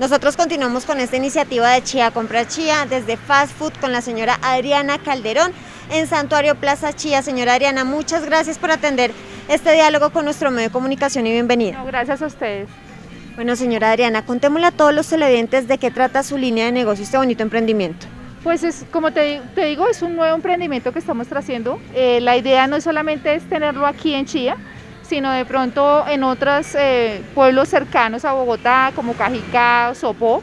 Nosotros continuamos con esta iniciativa de Chía Compra Chía desde Fast Food con la señora Adriana Calderón en Santuario Plaza Chía. Señora Adriana, muchas gracias por atender este diálogo con nuestro medio de comunicación y bienvenida. gracias a ustedes. Bueno, señora Adriana, contémosle a todos los televidentes de qué trata su línea de negocio, este bonito emprendimiento. Pues es, como te, digo, es un nuevo emprendimiento que estamos haciendo. Eh, la idea no solamente es tenerlo aquí en Chía, sino de pronto en otros eh, pueblos cercanos a Bogotá, como Cajicá, Sopó,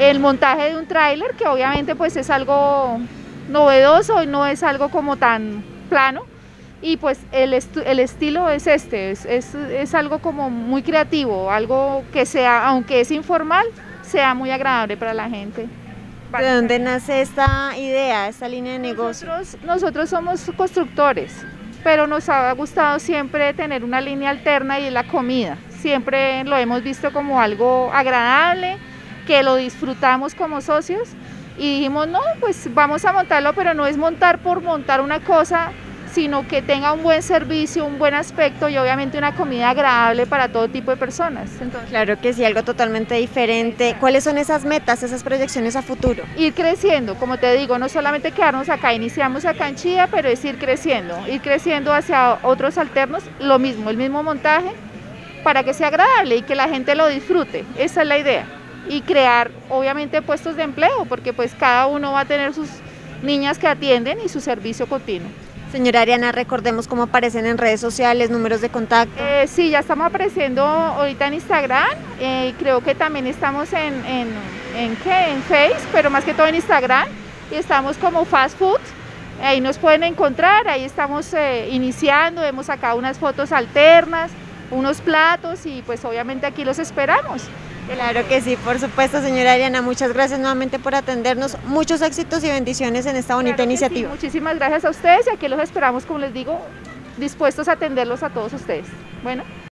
el montaje de un tráiler, que obviamente pues es algo novedoso y no es algo como tan plano, y pues el, el estilo es este, es, es, algo como muy creativo, algo que sea, aunque es informal, sea muy agradable para la gente. ¿De dónde nace esta idea, esta línea de negocio? Nosotros, nosotros somos constructores, pero nos ha gustado siempre tener una línea alterna y la comida. Siempre lo hemos visto como algo agradable, que lo disfrutamos como socios y dijimos, no, pues vamos a montarlo, pero no es montar por montar una cosa, sino que tenga un buen servicio, un buen aspecto y obviamente una comida agradable para todo tipo de personas. claro que sí, algo totalmente diferente. ¿Cuáles son esas metas, esas proyecciones a futuro? Ir creciendo, como te digo, no solamente quedarnos acá, iniciamos acá en Chía, pero es ir creciendo, ir creciendo hacia otros alternos, lo mismo, el mismo montaje, para que sea agradable y que la gente lo disfrute. Esa es la idea. Y crear, obviamente, puestos de empleo, porque pues cada uno va a tener sus niñas que atienden y su servicio continuo. Señora Ariana, recordemos cómo aparecen en redes sociales, números de contacto. Eh, sí, ya estamos apareciendo ahorita en Instagram, eh, creo que también estamos en, en, ¿qué? en Face, pero más que todo en Instagram, y estamos como Fast Food, ahí nos pueden encontrar, ahí estamos eh, iniciando, hemos sacado unas fotos alternas, unos platos y pues obviamente aquí los esperamos. Claro que sí, por supuesto, señora Ariana. Muchas gracias nuevamente por atendernos. Muchos éxitos y bendiciones en esta bonita iniciativa. muchísimas gracias a ustedes y aquí los esperamos, como les digo, dispuestos a atenderlos a todos ustedes. Bueno.